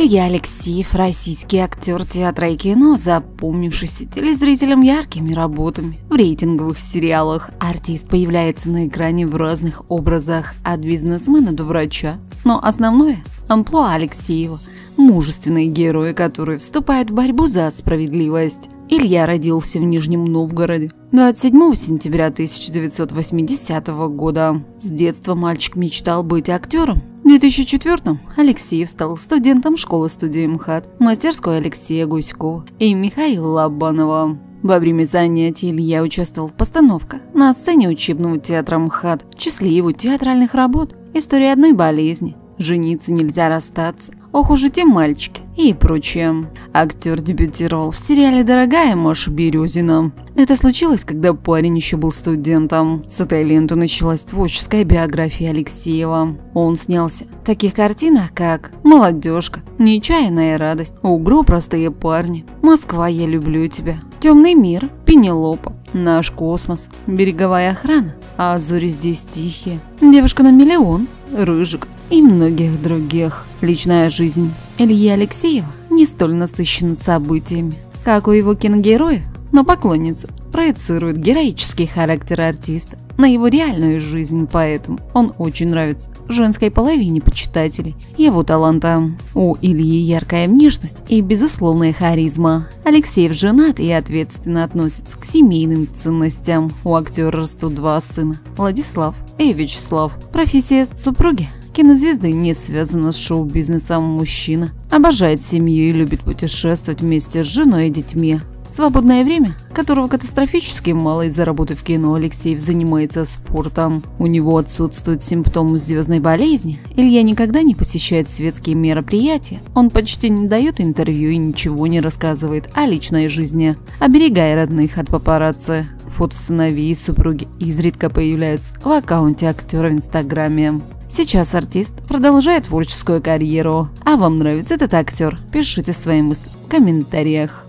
Илья Алексеев – российский актер театра и кино, запомнившийся телезрителям яркими работами. В рейтинговых сериалах артист появляется на экране в разных образах, от бизнесмена до врача. Но основное – амплуа Алексеева – мужественный герой, который вступает в борьбу за справедливость. Илья родился в Нижнем Новгороде 27 сентября 1980 года. С детства мальчик мечтал быть актером. В 2004 Алексеев стал студентом школы-студии МХАТ, мастерской Алексея Гуськова и Михаила Лобанова. Во время занятий Илья участвовал в постановках на сцене учебного театра МХАТ, в числе его театральных работ. «История одной болезни», «Жениться нельзя расстаться», «Ох уж эти мальчики» и прочее. Актер дебютировал в сериале «Дорогая Маша Березина». Это случилось, когда парень еще был студентом. С этой ленты началась творческая биография Алексеева. Он снялся в таких картинах, как «Молодежка», «Нечаянная радость», «Угро. Простые парни», «Москва, я люблю тебя», «Темный мир», «Пенелопа», «Наш космос», «Береговая охрана», «А зори здесь тихие», «Девушка на миллион», «Рыжик», и многих других. Личная жизнь Ильи Алексеева не столь насыщена событиями, как у его киногероя, но поклонница проецирует героический характер артиста на его реальную жизнь, поэтому он очень нравится женской половине почитателей его таланта. У Ильи яркая внешность и безусловная харизма. Алексеев женат и ответственно относится к семейным ценностям. У актера растут два сына – Владислав и Вячеслав. Профессия супруги Кинозвезды не связана с шоу-бизнесом мужчина. Обожает семью и любит путешествовать вместе с женой и детьми. В свободное время, которого катастрофически мало из-за работы в кино, Алексеев занимается спортом. У него отсутствуют симптомы звездной болезни. Илья никогда не посещает светские мероприятия. Он почти не дает интервью и ничего не рассказывает о личной жизни, оберегая родных от папарацци. Фото сыновей и супруги изредка появляются в аккаунте актера в Инстаграме. Сейчас артист продолжает творческую карьеру. А вам нравится этот актер? Пишите свои мысли в комментариях.